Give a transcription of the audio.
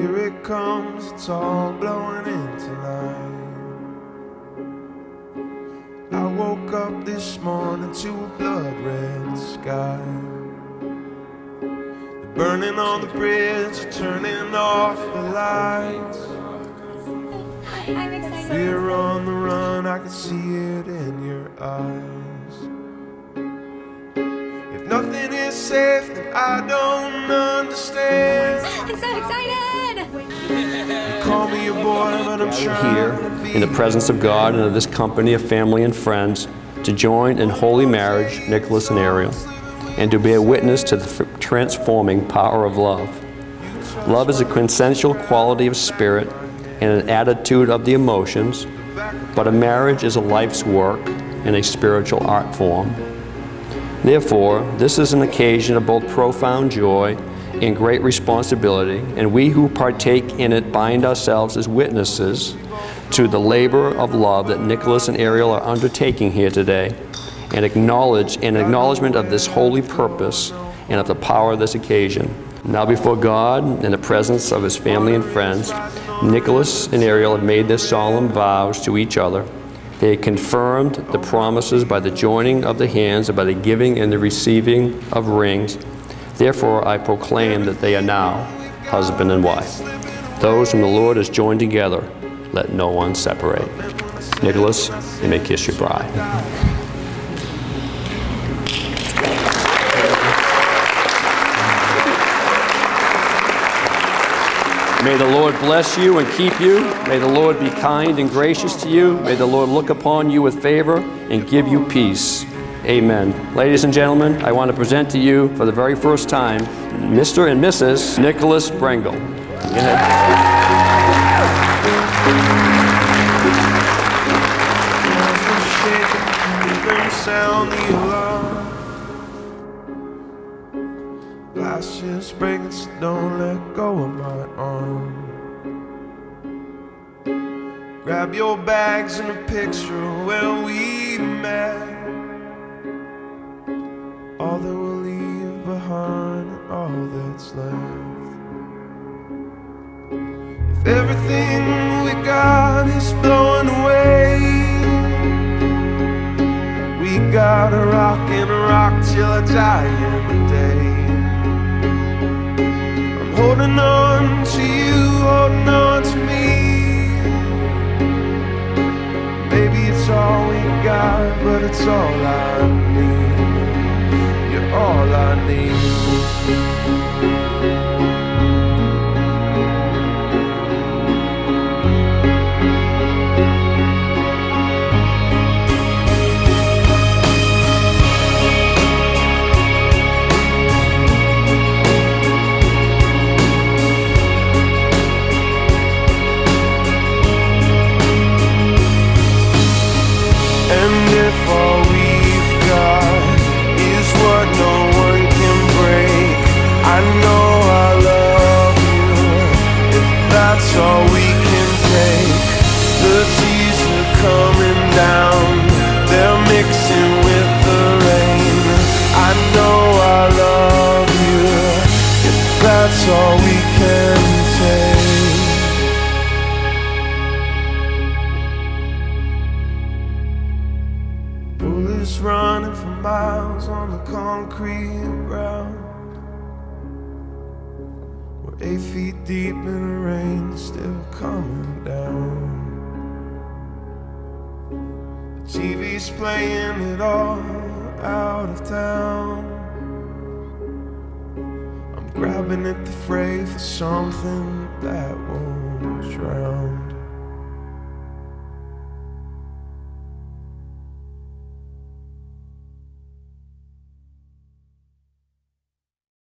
Here it comes, it's all blowing into light. I woke up this morning to a blood red sky. They're burning on the bridge, turning off the lights. I'm. Fear on the run, I can see it in your eyes. If nothing is safe, then I don't understand. I'm so excited. Here in the presence of God and of this company of family and friends to join in holy marriage, Nicholas and Ariel, and to be a witness to the transforming power of love. Love is a quintessential quality of spirit and an attitude of the emotions, but a marriage is a life's work and a spiritual art form. Therefore, this is an occasion of both profound joy and great responsibility, and we who partake in it bind ourselves as witnesses to the labor of love that Nicholas and Ariel are undertaking here today, and acknowledge an acknowledgement of this holy purpose and of the power of this occasion. Now, before God, in the presence of his family and friends, Nicholas and Ariel have made their solemn vows to each other. They confirmed the promises by the joining of the hands and by the giving and the receiving of rings. Therefore, I proclaim that they are now husband and wife. Those whom the Lord has joined together, let no one separate. Nicholas, you may kiss your bride. May the Lord bless you and keep you. May the Lord be kind and gracious to you. May the Lord look upon you with favor and give you peace. Amen. Ladies and gentlemen, I want to present to you for the very first time Mr. and Mrs. Nicholas alarm. Glass just breaking, so don't let go of my arm. Grab your bags and a picture where we If everything we got is blowing away. We gotta rock and rock till a dying day. I'm holding on to you, holding on to me. Maybe it's all we got, but it's all I need. You're all I need. And if miles on the concrete ground. We're eight feet deep in the rain, still coming down. The TV's playing it all out of town. I'm grabbing at the fray for something that won't drown.